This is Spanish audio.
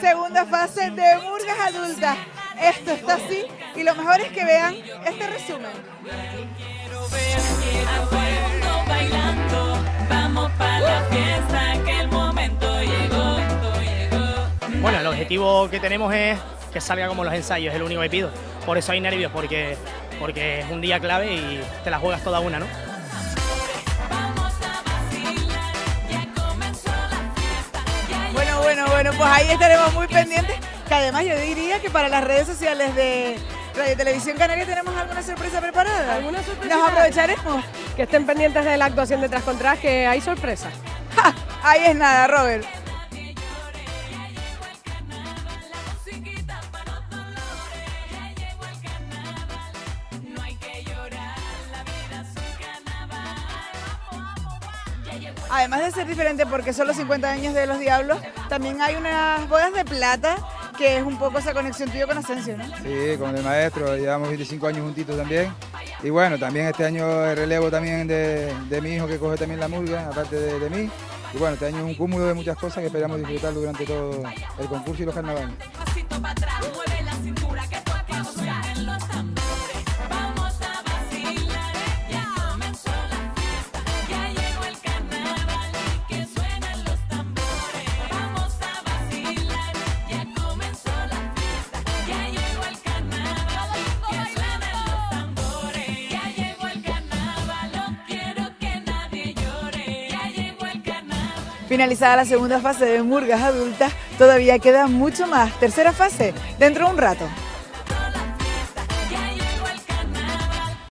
segunda fase de Murgas Adultas. Esto está así y lo mejor es que vean este resumen. Bueno, el objetivo que tenemos es que salga como los ensayos, es el único que pido. Por eso hay nervios, porque, porque es un día clave y te la juegas toda una, ¿no? Bueno, pues ahí estaremos muy pendientes. Que además yo diría que para las redes sociales de Radio Televisión Canaria tenemos alguna sorpresa preparada. ¿Alguna sorpresa? Nos aprovecharemos. Que estén pendientes de la actuación de Tras Contras, que hay sorpresa. ¡Ja! Ahí es nada, Robert. Además de ser diferente porque son los 50 años de los Diablos, también hay unas bodas de plata que es un poco esa conexión tuya con Asensio, ¿no? Sí, con el maestro, llevamos 25 años juntitos también. Y bueno, también este año el relevo también de, de mi hijo que coge también la murga, aparte de, de mí. Y bueno, este año es un cúmulo de muchas cosas que esperamos disfrutarlo durante todo el concurso y los carnavales. Finalizada la segunda fase de Murgas Adultas, todavía queda mucho más. Tercera fase, dentro de un rato.